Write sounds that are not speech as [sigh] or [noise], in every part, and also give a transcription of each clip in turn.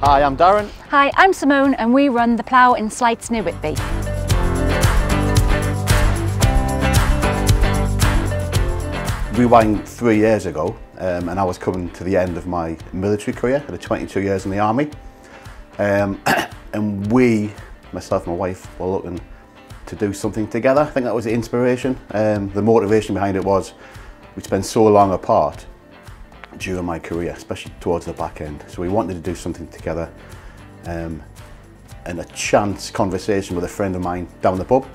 Hi, I'm Darren. Hi, I'm Simone and we run the Plough in Sleights near Whitby. Rewind three years ago um, and I was coming to the end of my military career, I had 22 years in the army. Um, [coughs] and we, myself and my wife, were looking to do something together. I think that was the inspiration. Um, the motivation behind it was we spent so long apart during my career, especially towards the back end. So we wanted to do something together. Um, and a chance conversation with a friend of mine down the pub,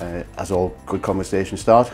uh, as all good conversations start,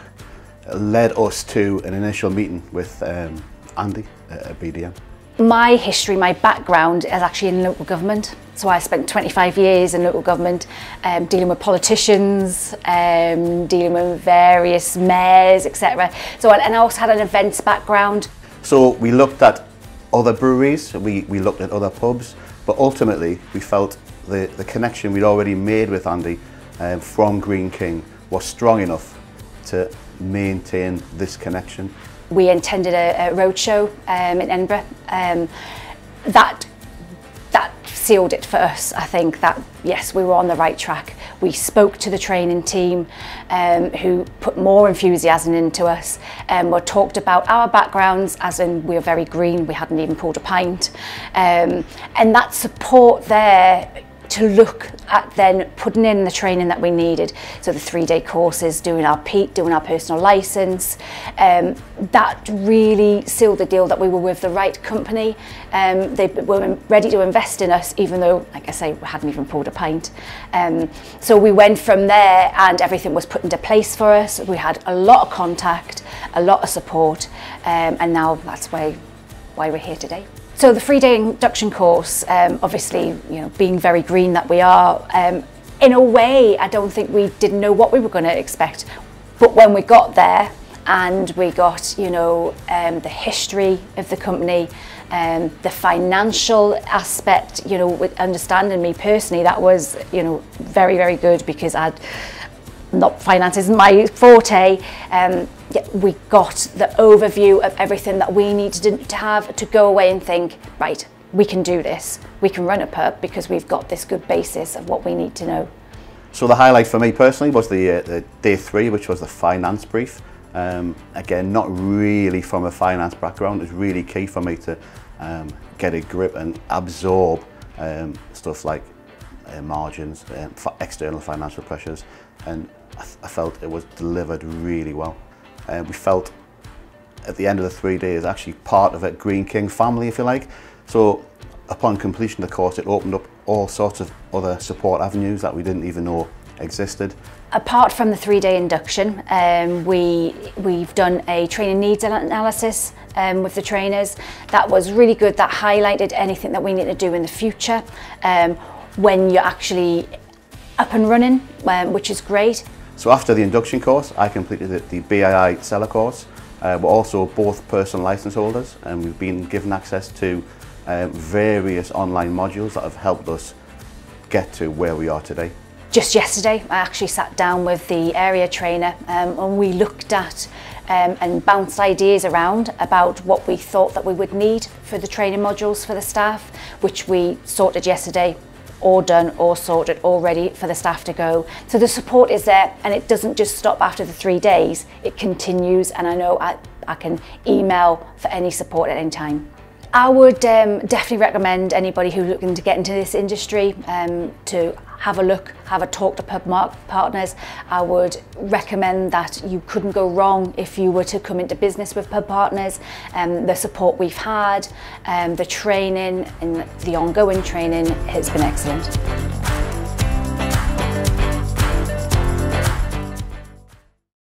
led us to an initial meeting with um, Andy at BDM. My history, my background is actually in local government. So I spent 25 years in local government um, dealing with politicians, um, dealing with various mayors, etc. So and I also had an events background. So we looked at other breweries, we, we looked at other pubs, but ultimately we felt the, the connection we'd already made with Andy um, from Green King was strong enough to maintain this connection. We intended a, a roadshow um, in Edinburgh. Um, that sealed it for us. I think that yes, we were on the right track. We spoke to the training team um, who put more enthusiasm into us and um, we talked about our backgrounds as in we were very green, we hadn't even pulled a pint. Um, and that support there to look at then putting in the training that we needed. So the three-day courses, doing our PEAT, doing our personal license, um, that really sealed the deal that we were with the right company. Um, they were ready to invest in us, even though, like I say, we hadn't even pulled a pint. Um, so we went from there and everything was put into place for us. We had a lot of contact, a lot of support, um, and now that's why, why we're here today. So the three-day induction course, um, obviously, you know, being very green that we are, um, in a way, I don't think we didn't know what we were going to expect. But when we got there and we got, you know, um, the history of the company, um, the financial aspect, you know, with understanding me personally, that was, you know, very, very good because I'd not finance isn't my forte. Um, we got the overview of everything that we needed to have to go away and think, right, we can do this. We can run a pub because we've got this good basis of what we need to know. So the highlight for me personally was the, uh, the day three, which was the finance brief. Um, again, not really from a finance background. It's really key for me to um, get a grip and absorb um, stuff like uh, margins, uh, external financial pressures, and I, I felt it was delivered really well. Uh, we felt at the end of the three days actually part of a Greene King family, if you like. So upon completion of the course, it opened up all sorts of other support avenues that we didn't even know existed. Apart from the three-day induction, um, we, we've done a training needs analysis um, with the trainers. That was really good. That highlighted anything that we need to do in the future um, when you're actually up and running, um, which is great. So after the induction course, I completed the BII cellar course. Uh, we're also both personal license holders and we've been given access to uh, various online modules that have helped us get to where we are today. Just yesterday, I actually sat down with the area trainer um, and we looked at um, and bounced ideas around about what we thought that we would need for the training modules for the staff, which we sorted yesterday all done, all sorted, all ready for the staff to go. So the support is there and it doesn't just stop after the three days, it continues and I know I, I can email for any support at any time. I would um, definitely recommend anybody who's looking to get into this industry um, to have a look, have a talk to pub partners. I would recommend that you couldn't go wrong if you were to come into business with pub partners. Um, the support we've had, um, the training and the ongoing training has been excellent.